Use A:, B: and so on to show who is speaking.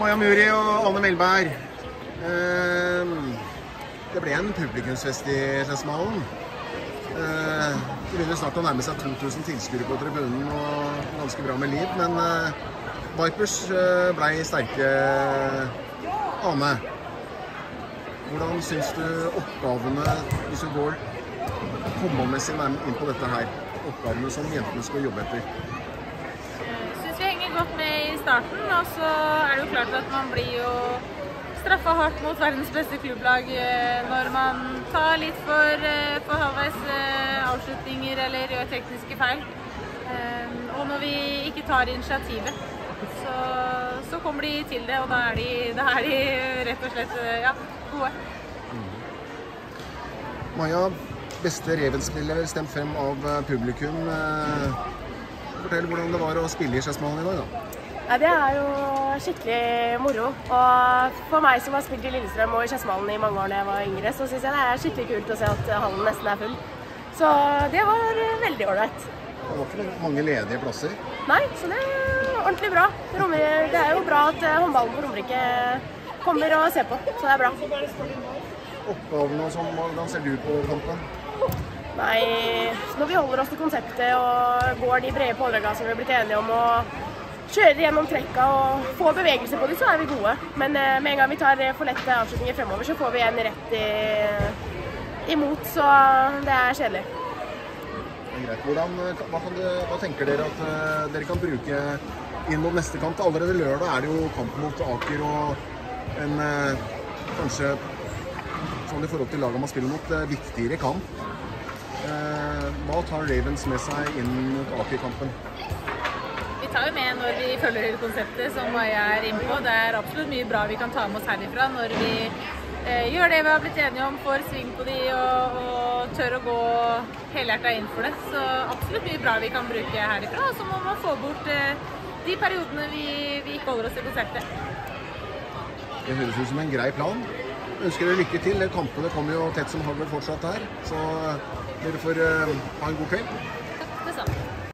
A: Maja Muri og Anne Melberg. Eh, det ble en publikumsfest i Skedsmalen. Eh, det begynner snart å nærme seg 2000 tilskuere på tribunen og ganske bra med liv. Men eh, Vipers eh, blei sterke. Ane, hvordan syns du oppgavene, hvis du går håndballmessig inn på dette her, oppgavene som jentene skal jobbe etter?
B: Syns vi henger godt med starten. Og så er det jo klart at man blir jo straffa hardt mot verdens beste klubblag eh, når man tar litt for, eh, for halvveis eh, avslutninger eller gjør tekniske feil. Og når vi ikke tar initiativet, så, så kommer de til det, og da er de, da er de rett og slett ja, gode.
A: Maja, beste Reven-spiller stemt frem av publikum. Fortell hvordan det var å spille i Skedsmalen i dag, da.
C: Ja, det er jo skikkelig moro. Og for meg som har spilt i Lillestrøm og i Skedsmalen i mange år da jeg var yngre, så syns jeg det er skikkelig kult å se at hallen nesten er full. Så det var veldig ålreit.
A: Det var ikke mange ledige plasser?
C: Nei, så det er ordentlig bra. Det er jo bra at håndballen på Romerike kommer og ser på, så det er bra.
A: Oppgavene sånn, hvordan ser du på kampen?
C: Nei, når vi holder oss til konseptet og går de brede pådragene som vi har blitt enige om og kjører gjennom trekka og får bevegelse på dem, så er vi gode. Men eh, med en gang vi tar for lette avslutninger fremover, så får vi en rett i, imot. Så det er kjedelig.
A: Hvordan, hva, du, hva, tenker dere at dere kan bruke inn mot neste kamp? Allerede lørdag er det jo kamp mot Aker og en kanskje sånn i forhold til laget man spiller mot, viktigere kamp. hva tar Ravens med seg inn mot Aker-kampen?
B: Tar jo med når vi følger konseptet, som Maja er inne på. Det er absolutt mye bra vi kan ta med oss herifra når vi eh, gjør det vi har blitt enige om, får sving på de og, og tør å gå helhjerta inn for det. Så absolutt mye bra vi kan bruke herifra. Og så må man få bort eh, de periodene vi, vi, ikke holder oss til konseptet.
A: Det høres ut som en grei plan. Ønsker dere lykke til. Kampene kommer jo tett som hagl fortsatt her. Så eh, dere får uh, ha en god kveld.